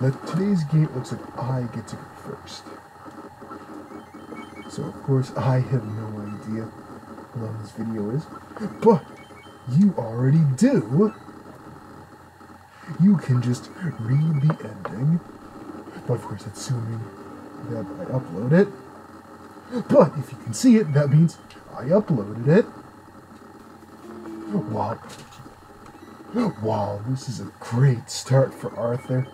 let today's game looks like I get to go first. So of course I have no idea how long this video is, but you already do. You can just read the ending, but of course assuming that I upload it. But if you can see it, that means I uploaded it. Wow. Wow, this is a great start for Arthur.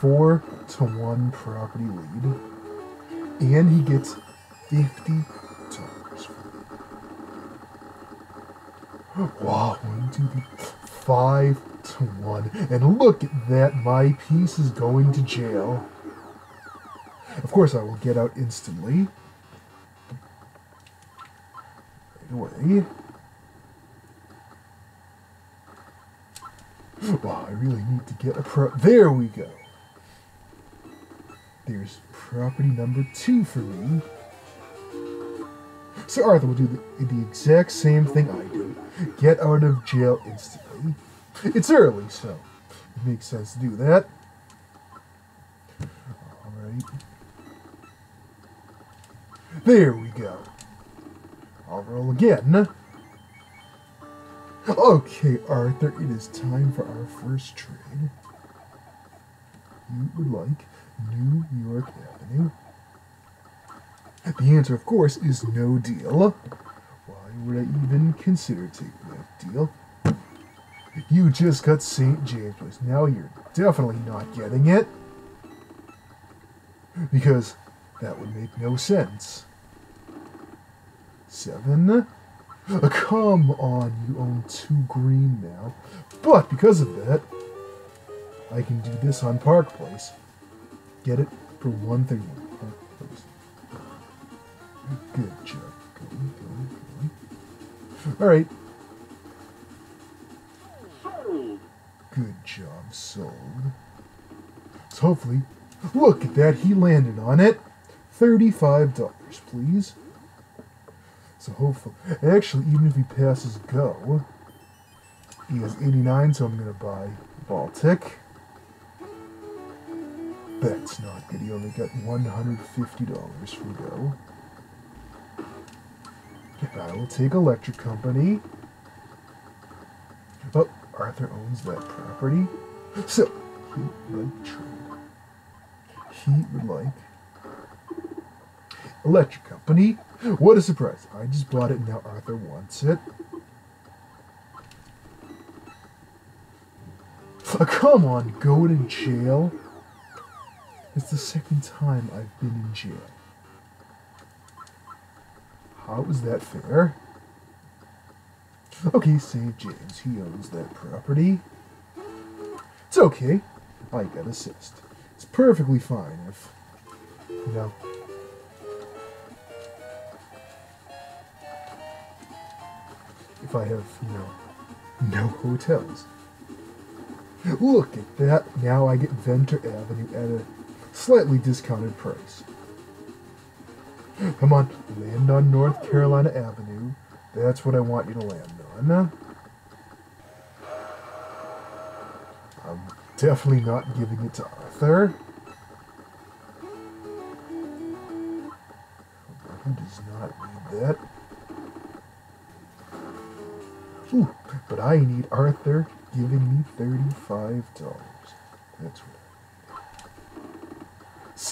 Four to one property lead. And he gets fifty dollars Wow, one, two, three, five to one. And look at that, my piece is going to jail. Of course I will get out instantly. Right away. Wow, I really need to get a pro. There we go. There's property number two for me. So Arthur will do the, the exact same thing I do. Get out of jail instantly. It's early, so it makes sense to do that. Alright. There we go. I'll roll again. Okay, Arthur, it is time for our first trade. You would like New York Avenue. The answer, of course, is no deal. Why would I even consider taking that deal? You just got St. James Place. Now you're definitely not getting it. Because that would make no sense. Seven. Uh, come on, you own two green now. But because of that, I can do this on Park Place. Get it for one thing. Good job. Going. Alright. Good job, sold. So hopefully, look at that, he landed on it. $35, please. So hopefully, actually, even if he passes go, he has 89, so I'm to buy Baltic. That's not good. He only got $150 from go. I will take Electric Company. Oh, Arthur owns that property. So, he would like trade. He would like Electric Company. What a surprise. I just bought it and now Arthur wants it. Come on, go to jail. It's the second time I've been in jail. How is that fair? Okay, St. James, he owns that property. It's okay. I got assist. It's perfectly fine if, you know, if I have, you know, no hotels. Look at that. Now I get Ventnor Avenue at a slightly discounted price. Come on, land on North Carolina Avenue. That's what I want you to land on. I'm definitely not giving it to Arthur. He does not need that. Ooh, but I need Arthur giving me $35. That's what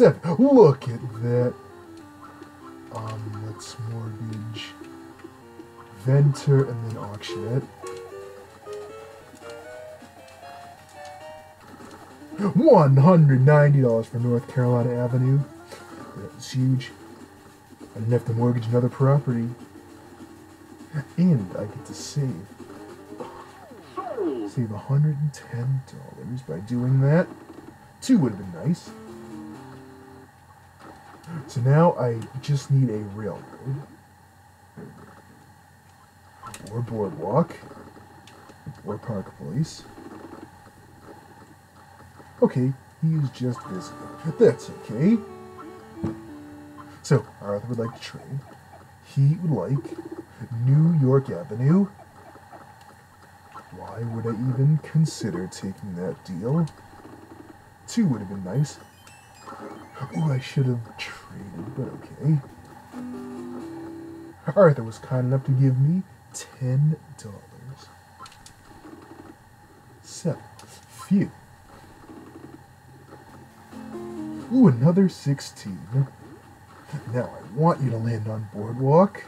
Look at that. Um, let's mortgage Ventnor and then auction it. $190 for North Carolina Avenue. That's huge. I didn't have to mortgage another property. And I get to save. Save $110 by doing that. Two would have been nice. So now I just need a railroad. Or boardwalk. Or park place. Okay, he's just visiting. That's okay. So, Arthur would like to trade. He would like New York Avenue. Why would I even consider taking that deal? Two would have been nice. Ooh, I should have but okay. Arthur was kind enough to give me ten dollars. So, Phew. Ooh, another sixteen. Now I want you to land on boardwalk.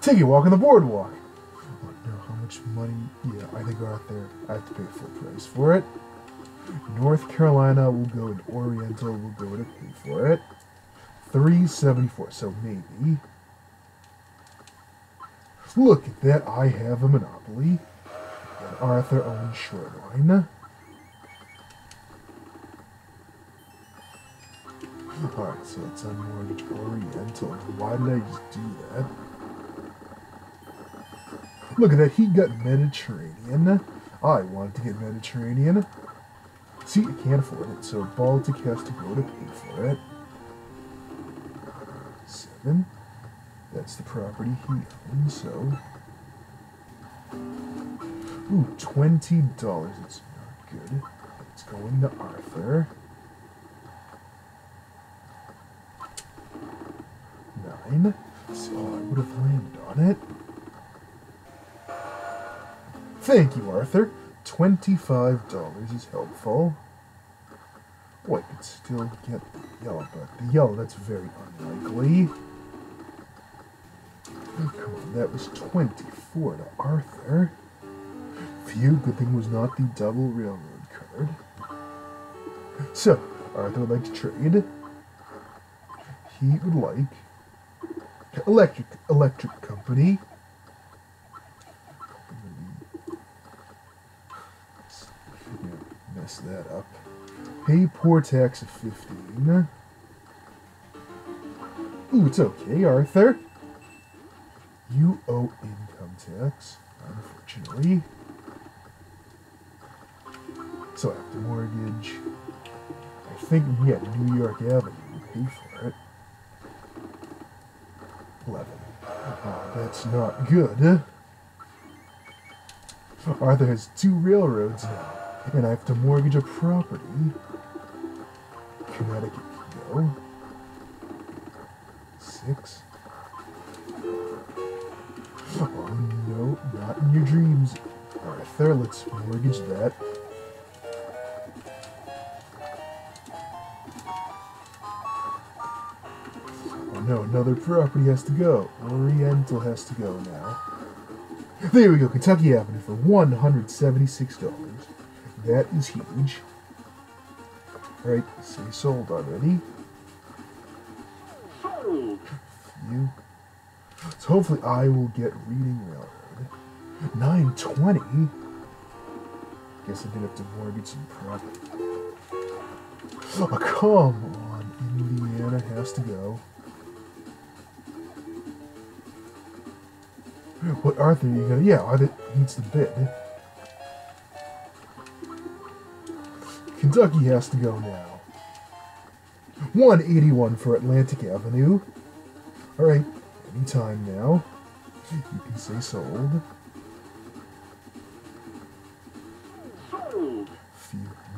Take a walk on the boardwalk. Oh no, how much money? Yeah, I think Arthur, I have to pay full price for it. North Carolina will go and Oriental will go to pay for it. 374, so maybe. Look at that, I have a monopoly. And Arthur owns Short Line. Alright, so it's on Mortgage Oriental. Why did I just do that? Look at that, he got Mediterranean. I wanted to get Mediterranean. See, I can't afford it, so Baltic has to go to pay for it. Seven. That's the property he owns, so. Ooh, twenty dollars. It's not good. It's going to Arthur. Nine. So I would have landed on it. Thank you, Arthur. Twenty-five dollars is helpful. Oh, I could still get the yellow, but the yellow, that's very unlikely. Oh, come on, that was 24 to Arthur. Phew, good thing was not the double railroad card. So, Arthur would like to trade. He would like electric electric company. Mess that up. Pay poor tax of 15. Ooh, it's okay, Arthur. You owe income tax, unfortunately. So after mortgage, I think we had New York Avenue pay for it. 11. Oh, that's not good. Arthur has two railroads now, and I have to mortgage a property. Connecticut go. Six. Oh no, not in your dreams. Arthur, let's mortgage that. Oh no, another property has to go. Oriental has to go now. There we go, Kentucky Avenue for $176. That is huge. Alright, say sold already. Sold. You. So hopefully I will get Reading Railroad. 920? Guess I did have to mortgage some property. Oh, come on. Indiana has to go. What Arthur you gonna yeah, Arthur needs to bid. Kentucky has to go now. 181 for Atlantic Avenue. Alright, anytime now. You can say sold. Sold.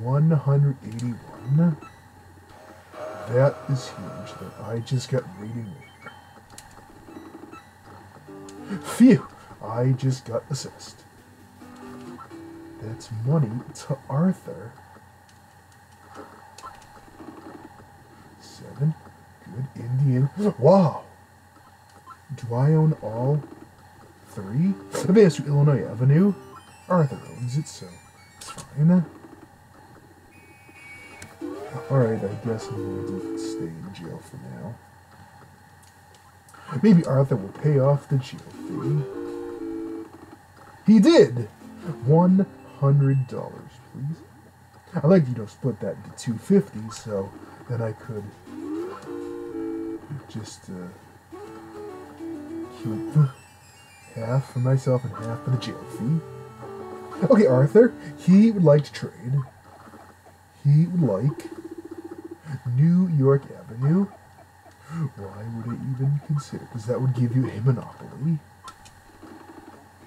181. That is huge that I just got reading. Phew! I just got assessed. That's money to Arthur. Seven. Wow! Do I own all three? Advance to Illinois Avenue. Arthur owns it, so it's fine. Alright, I guess I'm going to stay in jail for now. Maybe Arthur will pay off the jail fee. He did! $100, please. I like you to split that into 250 so then I could just uh, keep half for myself and half for the jail fee. Okay, Arthur, he would like to trade. He would like New York Avenue. Why would I even consider? Because that would give you a monopoly.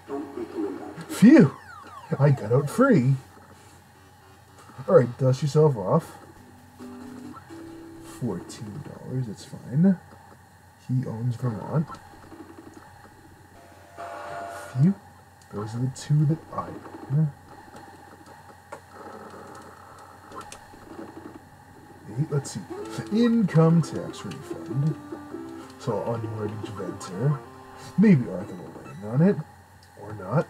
Don't recommend that. Phew! I got out free. Alright, dust yourself off. $14, that's fine. He owns Vermont. Phew. Those are the two that I own. Eight, let's see. Income tax refund. So unmortgaged Ventnor. Maybe Arthur will land on it. Or not.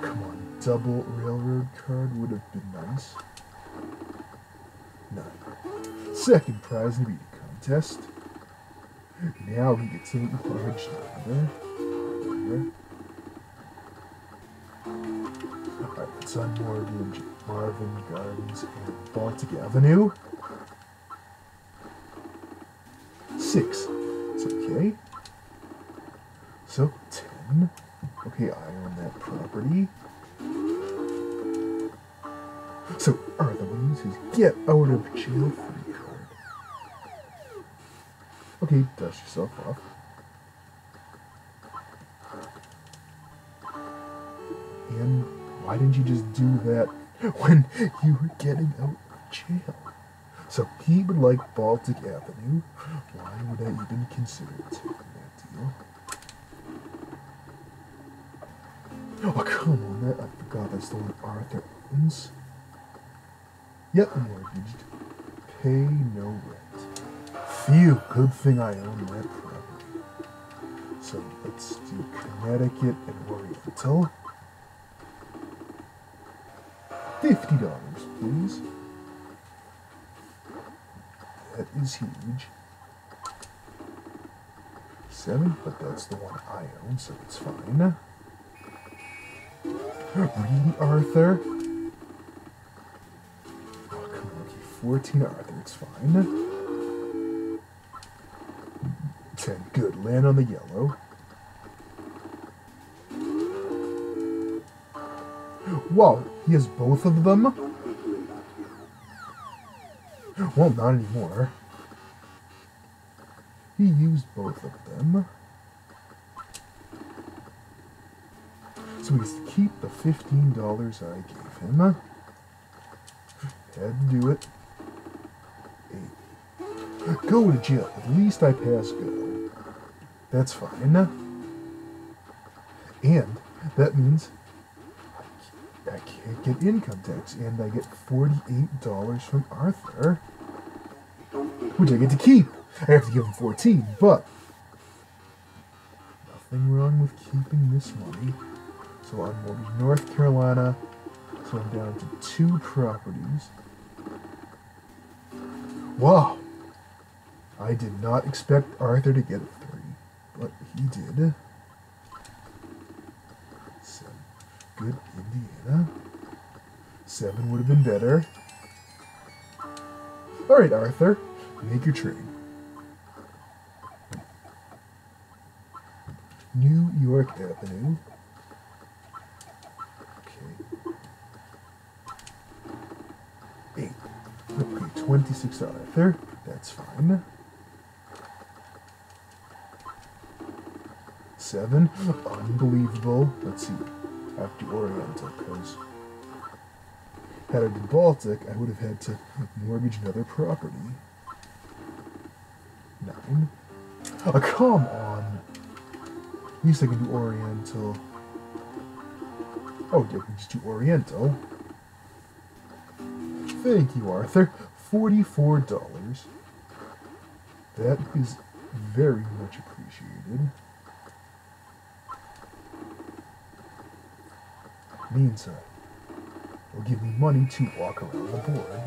Come on, double railroad card would have been nice. Second prize in the contest. Now we get to the large number. There. Alright, let's unmortgage Marvin Gardens and Baltic Avenue. Six. Okay, dust yourself off. And why didn't you just do that when you were getting out of jail? So he would like Baltic Avenue. Why would I even consider taking that deal? Oh, come on. That, I forgot that's the one Arthur owns. Yep, mortgaged. Pay no rent. Phew, good thing I own that property. So let's do Connecticut and Oriental. Fifty dollars, please. That is huge. Seven, but that's the one I own, so it's fine. Really, Arthur? Oh, come on, okay, 14 Arthur, it's fine. 10, good, land on the yellow. Wow, he has both of them? Well, not anymore. He used both of them. So he's to keep the $15 I gave him. Had to do it. Eight. Go to jail. At least I pass go. That's fine. And that means I can't get income tax, and I get $48 from Arthur, which I get to keep. I have to give him 14, but nothing wrong with keeping this money. So I'm mortgage North Carolina, so I'm down to two properties. Wow. I did not expect Arthur to get but he did. Seven. Good Indiana. Seven would have been better. Alright, Arthur. Make your trade. New York Avenue. Okay. Eight. Okay, 26 Arthur. That's fine. Seven. Unbelievable. Let's see. Have After Oriental, because had I did Baltic, I would have had to mortgage another property. Nine. Oh, come on. At least I can do Oriental. Oh, yeah, we can just do Oriental. Thank you, Arthur. $44. That is very much appreciated. Means uh, will give me money to walk around the board.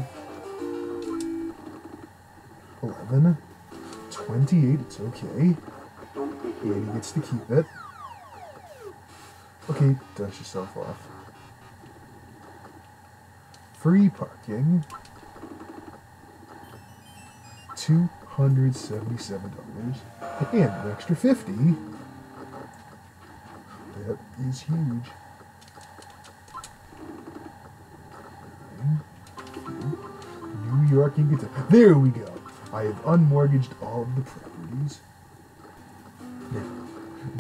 11. 28, it's okay. He gets to keep it. Okay, dust yourself off. Free parking. $277. And an extra 50 That is huge. New York and Kentucky. There we go. I have unmortgaged all of the properties. Now,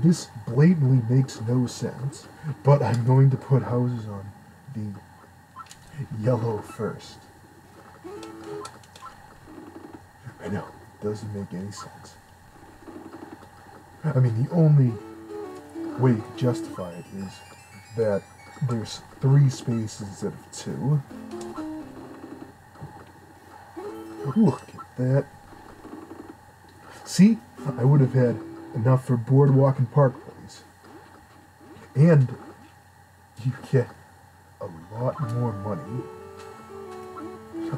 This blatantly makes no sense, but I'm going to put houses on the yellow first. I know, doesn't make any sense. I mean, the only way you can justify it is that there's three spaces instead of two. Look at that. See, I would have had enough for boardwalk and Park Place. And you get a lot more money.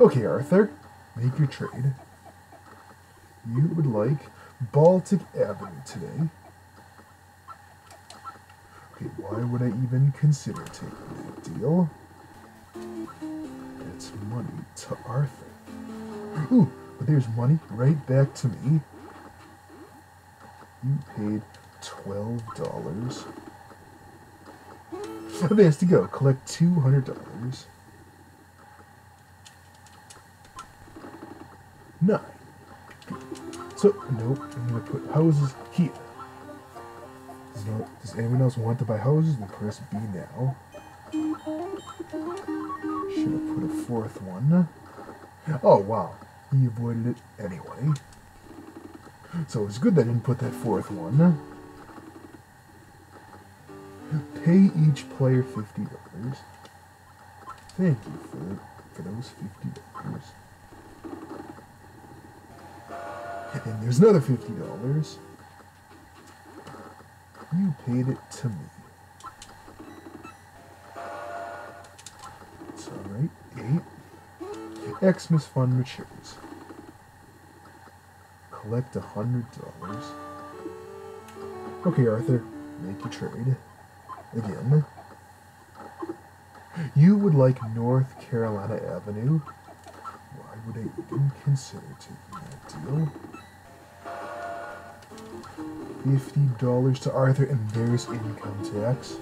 Okay, Arthur, make your trade. You would like Baltic Avenue today. Okay, why would I even consider taking that deal? It's money to Arthur. Ooh, but there's money right back to me. You paid twelve dollars. Advance to go. Collect two hundred dollars. Nine. So nope. I'm gonna put houses here. Does, no, does anyone else want to buy houses? Then press B now. Should have put a fourth one. Oh wow. He avoided it anyway. So it's good I didn't put that fourth one. Pay each player fifty dollars. Thank you for for those fifty dollars. And there's another fifty dollars. You paid it to me. It's alright. Eight. Xmas fund matures. Collect a hundred dollars. Okay, Arthur, make your trade. Again. You would like North Carolina Avenue. Why would I even consider taking that deal? Fifty dollars to Arthur, and there's income tax.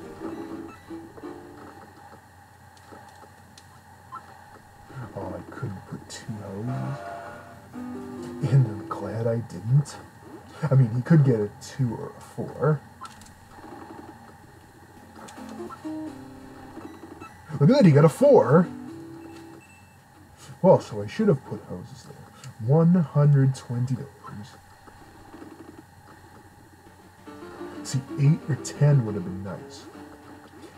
Could get a two or a four. Look at that, he got a four. Well, so I should have put houses there. $120. See, 8 or 10 would have been nice.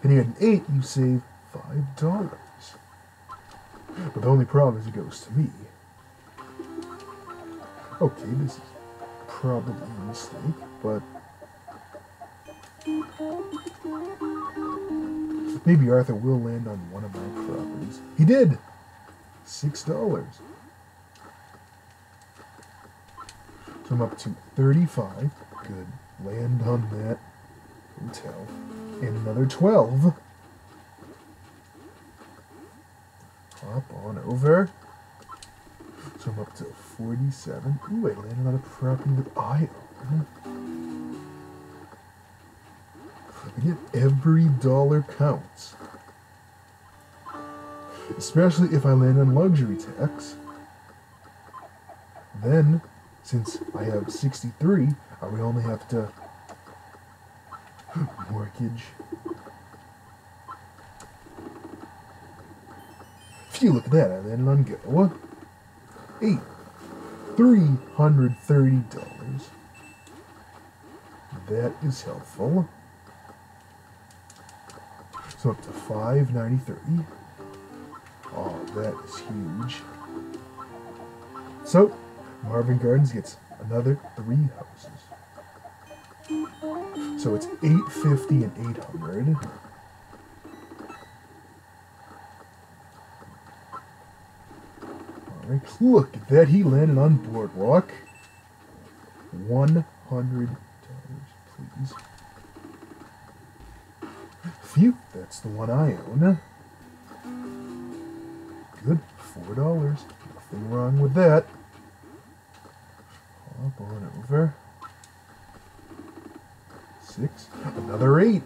And you had an 8, you save $5. But the only problem is it goes to me. Okay, this is probably a mistake, but maybe Arthur will land on one of my properties. He did! Six dollars. So I'm up to 35. Good. Land on that hotel. And another 12. Hop on over. I'm up to 47. Ooh, I landed on a property that I own. Again, every dollar counts. Especially if I land on luxury tax. Then, since I have 63, I would only have to mortgage. Phew, look at that. I landed on go eight, three hundred thirty dollars. That is helpful. So up to five ninety thirty. Oh, that is huge. So, Marvin Gardens gets another three houses. So it's 850 and 800. Drink. Look at that. He landed on Boardwalk. $100, please. Phew, that's the one I own. Good, $4. Nothing wrong with that. Hop on over. Six, another eight.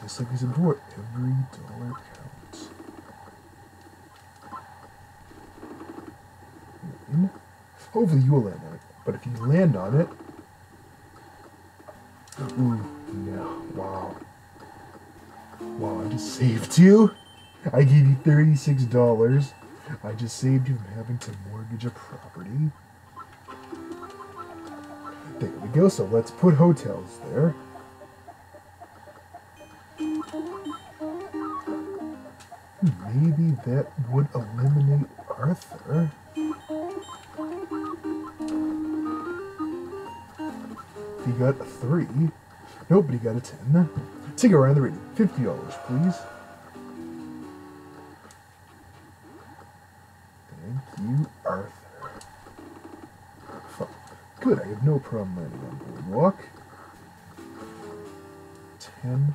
Just like he's in board, every dollar counts. Hopefully you will land on it. But if you land on it, ooh, wow, wow! I just saved you. I gave you thirty-six dollars. I just saved you from having to mortgage a property. There we go. So let's put hotels there. Hmm, maybe that would eliminate Arthur. You got a 3. Nobody got a 10. Take around the rating. $50, please. Thank you, Arthur. Fuck. Good, I have no problem landing on Boardwalk. $10.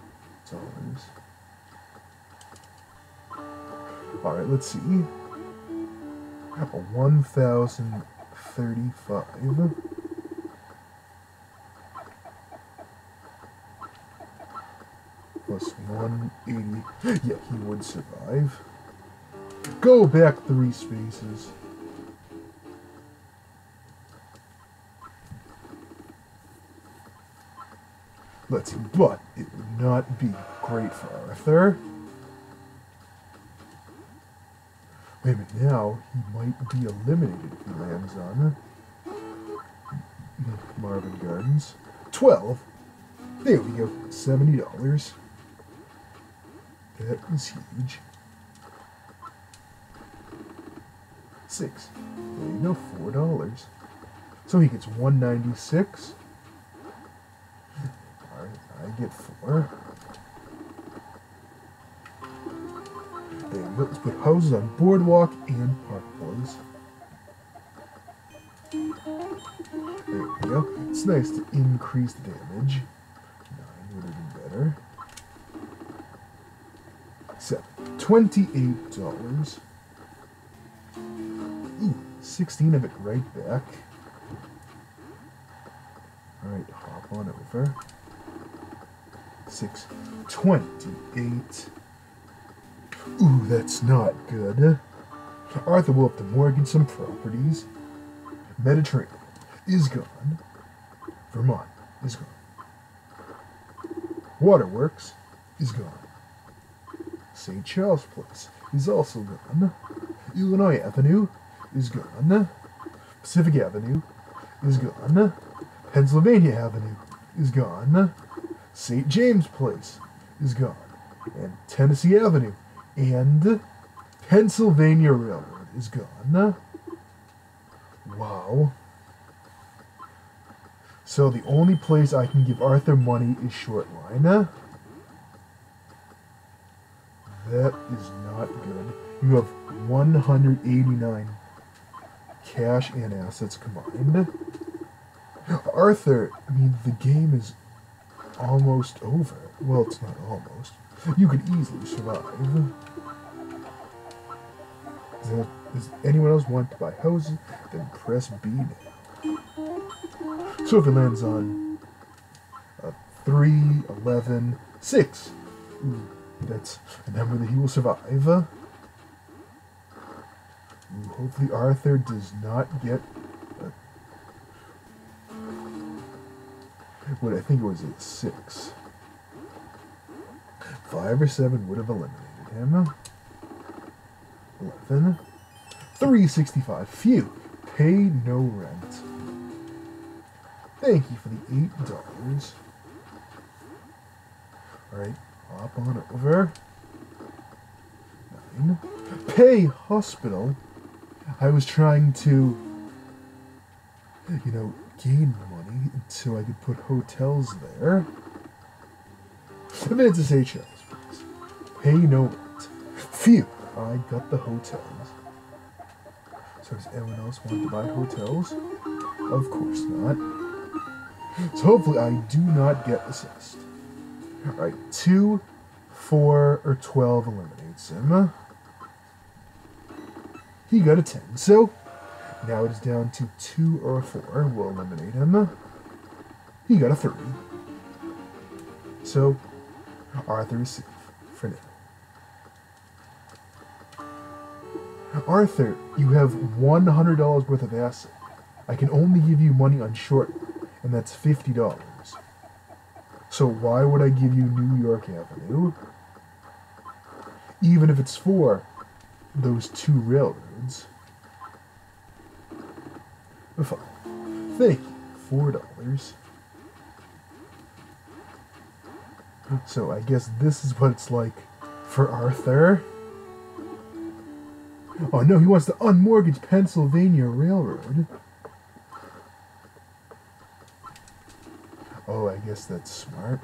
Alright, let's see. A 1,035. Plus one eighty. Yeah, he would survive. Go back three spaces. Let's see, but it would not be great for Arthur. Wait a minute, now he might be eliminated if he lands on Marvin Gardens. 12. There we go. $70. That is huge. Six. There you go, four dollars. So he gets one ninety six. Alright, I get four. There go. Let's put houses on boardwalk and park boys. There we go. It's nice to increase damage. Nine would have been better. Twenty-eight dollars. Ooh, 16 of it right back. Alright, hop on over. 6. 28. Ooh, that's not good. Arthur will have to mortgage some properties. Mediterranean is gone. Vermont is gone. Waterworks is gone. St. Charles Place is also gone. Illinois Avenue is gone. Pacific Avenue is gone. Pennsylvania Avenue is gone. St. James Place is gone. And Tennessee Avenue and Pennsylvania Railroad is gone. Wow. So the only place I can give Arthur money is Short Line. That is not good. You have 189 cash and assets combined. Arthur, I mean, the game is almost over. Well, it's not almost. You could easily survive. Is that, does anyone else want to buy houses? Then press B now. So if it lands on a 3, 11, 6, ooh, that's a number that he will survive. Hopefully Arthur does not get a, what I think it was a 6. 5 or 7 would have eliminated him. 11. 365. Phew. Pay no rent. Thank you for the eight dollars. Alright, hop on over. Nine. Pay hospital. I was trying to, you know, gain money until I could put hotels there. It's a Seychelles, please. Pay no rent. Phew, I got the hotels. So does anyone else want to buy hotels? Of course not. So hopefully I do not get assessed. Alright, 2, 4, or 12 eliminates him. He got a 10. So now it is down to 2 or 4. We'll eliminate him. He got a 3. So Arthur is safe for now. Arthur, you have $100 worth of assets. I can only give you money on short, and that's $50. So why would I give you New York Avenue? Even if it's for those two railroads. Fine. Thank you. Four dollars. So I guess this is what it's like for Arthur. Oh no, he wants to unmortgage Pennsylvania Railroad. Oh, I guess that's smart.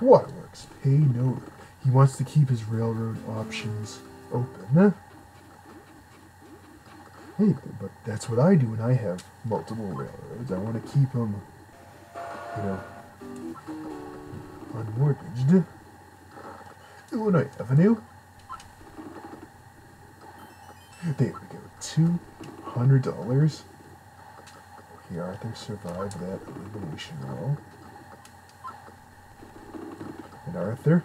Waterworks, pay no. He wants to keep his railroad options open. Hey, but that's what I do when I have multiple railroads. I want to keep them, you know, unmortgaged. Illinois Avenue. There we go. Two hundred dollars. Okay, Arthur survived that elimination roll. And Arthur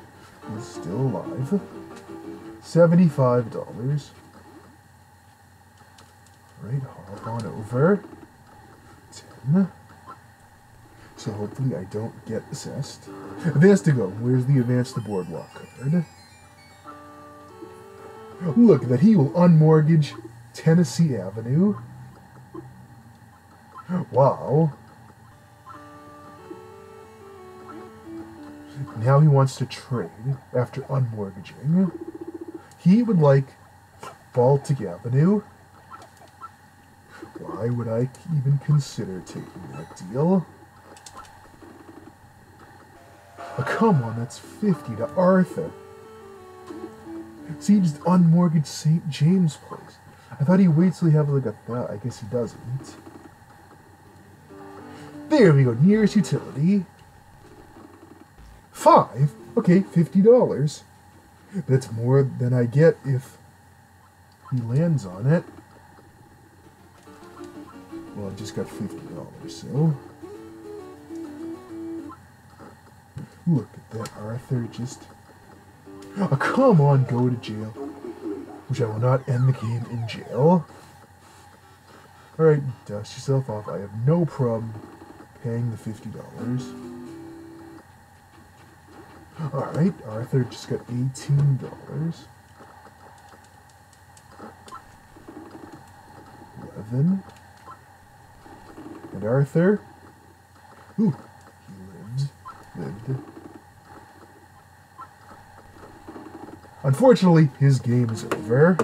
still alive. Seventy-five dollars. Right, hop on over. Ten. So hopefully I don't get assessed. Advance to go. Where's the advance to boardwalk card? Look, that he will unmortgage Tennessee Avenue. Wow. Now he wants to trade after unmortgaging. He would like Baltic Avenue. Why would I even consider taking that deal? Oh, come on, that's 50 to Arthur. See, he just unmortgaged St. James Place. I thought he waits till he have like a thou. I guess he doesn't. There we go, nearest utility. Five? Okay, $50. That's more than I get if he lands on it. Well, I just got $50, so. Look at that, Arthur just. Oh, come on, go to jail. Which I will not end the game in jail. Alright, dust yourself off. I have no problem paying the $50. Alright, Arthur just got $18. 11 And Arthur, ooh, he lived, lived. Unfortunately, his game is over.